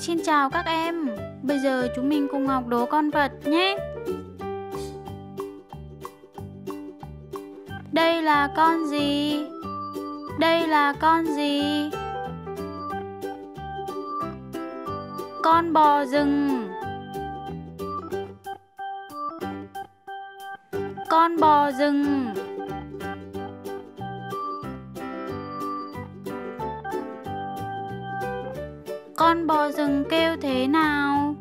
Xin chào các em, bây giờ chúng mình cùng học đố con vật nhé. Đây là con gì? Đây là con gì? Con bò rừng. Con bò rừng. Con bò rừng kêu thế nào?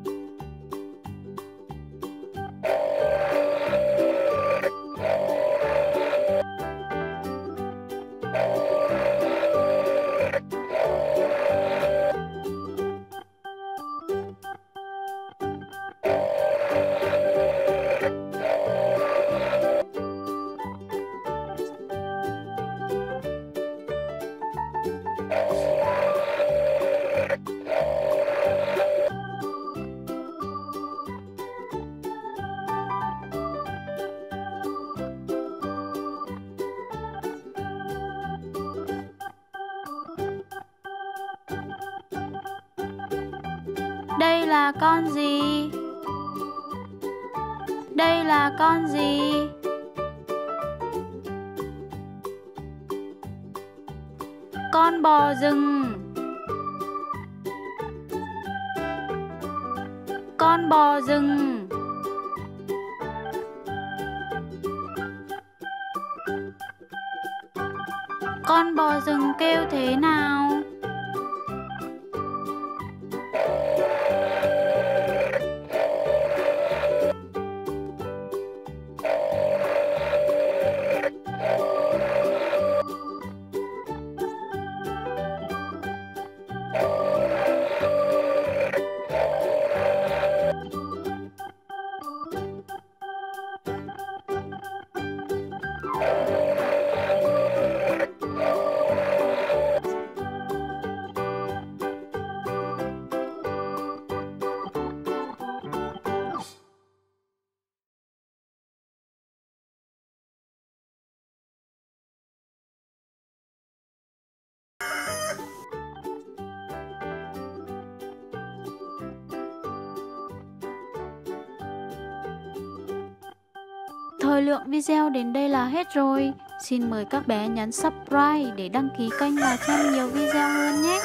Đây là con gì? Đây là con gì? Con bò rừng. Con bò rừng. Con bò rừng kêu thế nào? Thời lượng video đến đây là hết rồi. Xin mời các bé nhấn subscribe để đăng ký kênh và xem nhiều video hơn nhé.